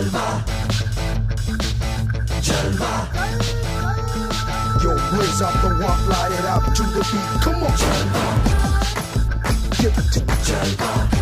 जलवा जलवा Yo, raise up the walk, light it up to the beat. Come on, Jalba. Give it to me, Jalba.